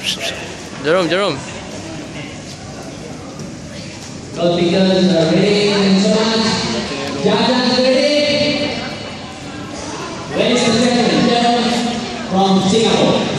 Jerome, Jerome. Because uh, ready and so much. Jajan's ready. Ladies and gentlemen, from Singapore.